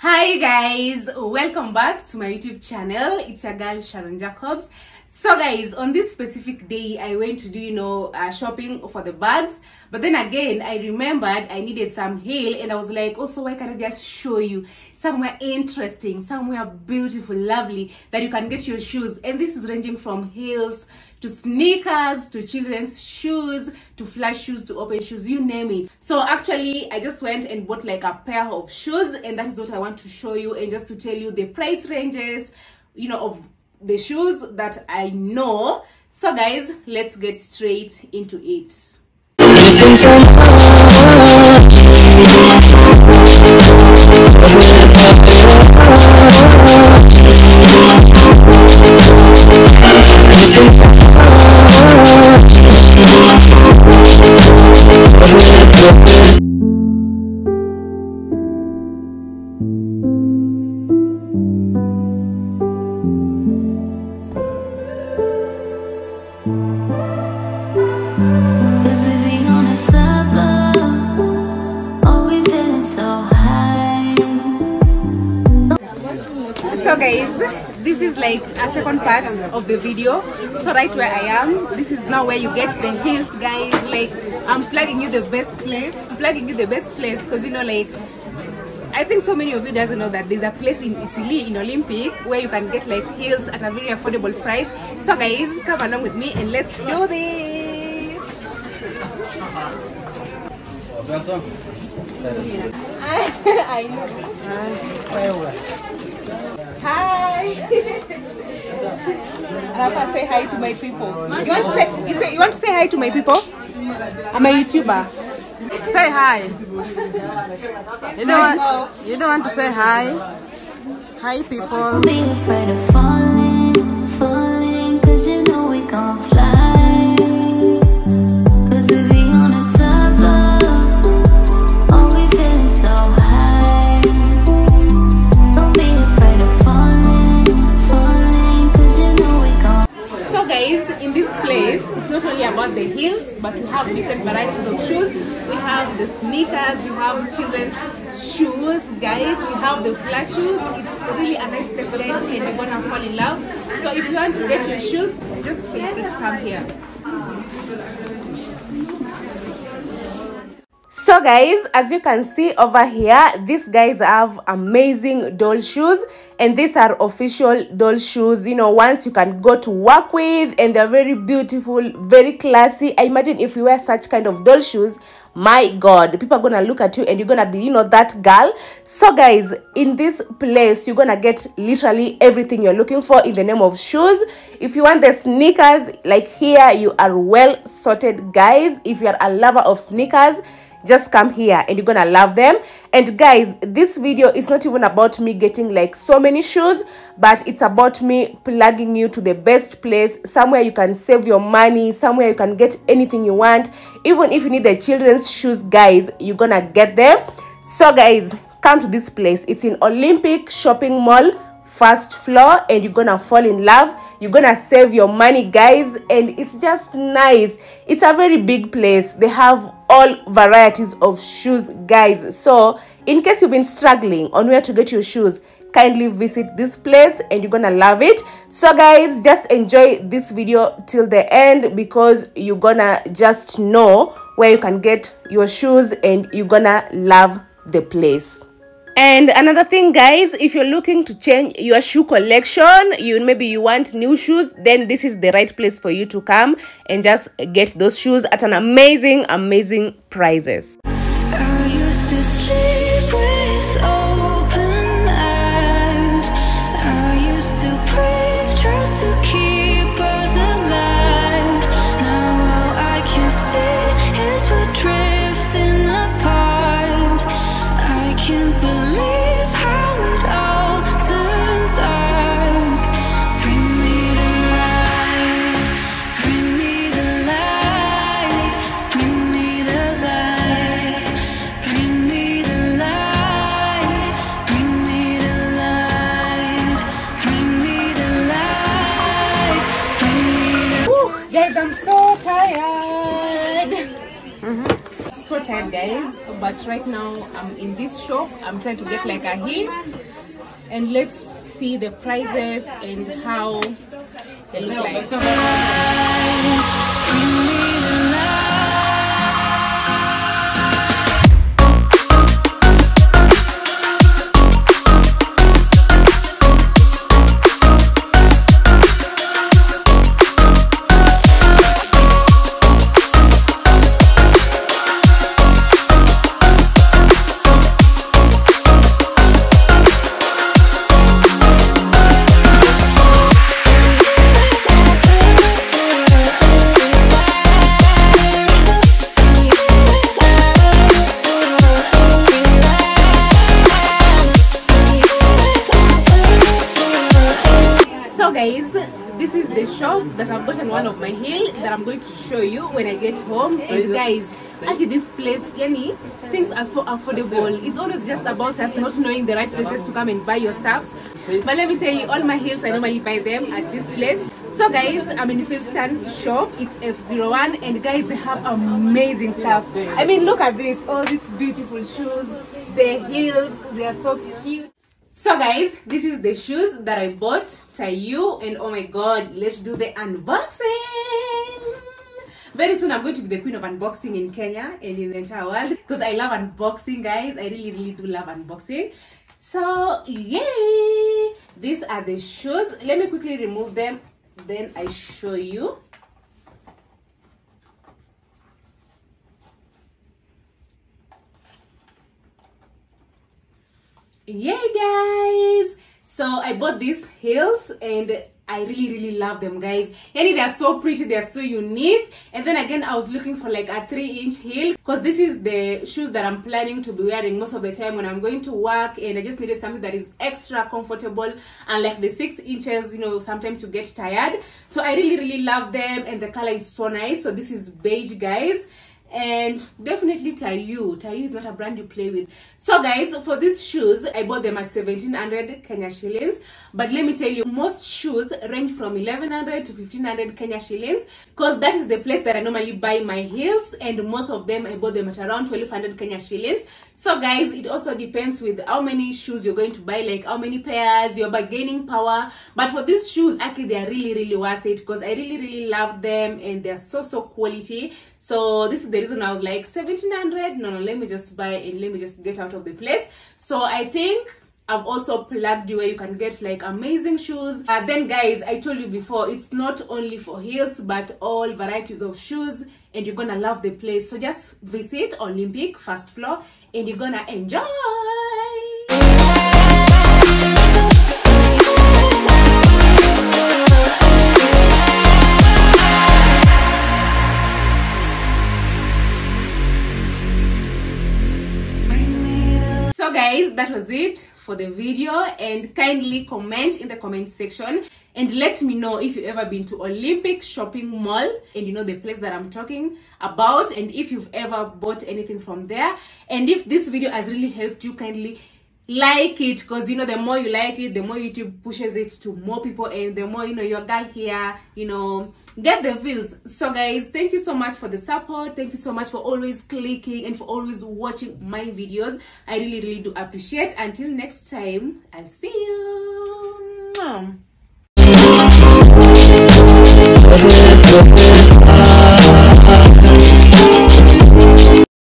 Hi guys, welcome back to my YouTube channel. It's your girl Sharon Jacobs. So guys, on this specific day, I went to do, you know, uh, shopping for the bags. But then again, I remembered I needed some heel and I was like, also, why can't I just show you somewhere interesting, somewhere beautiful, lovely that you can get your shoes. And this is ranging from heels to sneakers to children's shoes to flash shoes to open shoes you name it so actually i just went and bought like a pair of shoes and that is what i want to show you and just to tell you the price ranges you know of the shoes that i know. So guys let's get straight into it so guys this is like a second part of the video. So right where i am this is now where you get the heels guys. Like i'm plugging you the best place. I'm plugging you the best place because you know like I think so many of you doesn't know that there's a place in Eastleigh in Olympic where you can get like heels at a very affordable price. So guys, come along with me and let's do this. I know. Hi. Rafa, say hi to my people. You want to say you say you want to say hi to my people? I'm a YouTuber. Say hi. You don't want, you don't want to say hi? Hi people. Be afraid of falling, falling. Cause you know we gon' fly. Cause we be on a tough love. Oh, we feeling so high. Don't be afraid of falling, falling. Cause you know we gon' So guys, in this place, it's not only about the heels, but we have different varieties of shoes. We have the sneakers, we have children's shoes, guys. We have the flat shoes. It's really a nice place, guys, and you're gonna fall in love. So if you want to get your shoes, just feel free to come here. So guys, as you can see over here, these guys have amazing doll shoes and these are official doll shoes, you know, ones you can go to work with and they're very beautiful, very classy. I imagine if you wear such kind of doll shoes, my god, people are gonna look at you and you're gonna be, you know, that girl. So guys, in this place, you're gonna get literally everything you're looking for in the name of shoes. If you want the sneakers, like here, you are well sorted, guys. If you are a lover of sneakers, just come here and you're gonna love them. And guys this video is not even about me getting like so many shoes but it's about me plugging you to the best place. Somewhere you can save your money somewhere you can get anything you want. Even if you need the children's shoes guys you're gonna get them. So guys come to this place. It's in olympic shopping mall first floor and you're gonna fall in love. You're gonna save your money guys. And it's just nice. It's a very big place. They have all varieties of shoes guys. So in case you've been struggling on where to get your shoes kindly visit this place and you're gonna love it. So guys just enjoy this video till the end because you're gonna just know where you can get your shoes and you're gonna love the place and another thing guys if you're looking to change your shoe collection you maybe you want new shoes then this is the right place for you to come and just get those shoes at an amazing amazing prices tired guys but right now i'm in this shop. I'm trying to get like a heel and let's see the prices and how they look like that i've gotten one of my heel that i'm going to show you when i get home. And guys actually this place yani things are so affordable. It's always just about us not knowing the right places to come and buy your stuffs. But let me tell you all my heels i normally buy them at this place. So guys i'm in Philston shop. It's f01. And guys they have amazing stuff i mean look at this all these beautiful shoes. The heels they are so cute so guys, this is the shoes that I bought, Tayu, and oh my god, let's do the unboxing. Very soon I'm going to be the queen of unboxing in Kenya and in the entire world because I love unboxing guys. I really really do love unboxing. So yay! These are the shoes. Let me quickly remove them then I show you. Yay guys! So i bought these heels and i really really love them guys. And they're so pretty they're so unique. And then again i was looking for like a three inch heel because this is the shoes that i'm planning to be wearing most of the time when i'm going to work and i just needed something that is extra comfortable and like the six inches you know sometimes to get tired. So i really really love them and the color is so nice. So this is beige guys and definitely Tayu. Tayu is not a brand you play with. So guys, for these shoes, I bought them at 1700 Kenya shillings. But let me tell you, most shoes range from 1100 to 1500 Kenya shillings because that is the place that I normally buy my heels and most of them I bought them at around 1200 Kenya shillings. So guys, it also depends with how many shoes you're going to buy, like how many pairs, your bargaining power. But for these shoes, actually they are really, really worth it because I really, really love them and they're so, so quality. So this is the reason I was like 1700. No, no, let me just buy and let me just get out of the place. So I think I've also plugged you where you can get like amazing shoes. Uh, then guys, I told you before, it's not only for heels, but all varieties of shoes and you're gonna love the place. So just visit Olympic first floor and you're gonna enjoy. That was it for the video and kindly comment in the comment section and let me know if you've ever been to olympic shopping mall and you know the place that i'm talking about and if you've ever bought anything from there. And if this video has really helped you kindly like it because you know the more you like it the more youtube pushes it to more people and the more you know your girl here you know get the views. So guys thank you so much for the support. Thank you so much for always clicking and for always watching my videos. I really really do appreciate. Until next time i'll see you.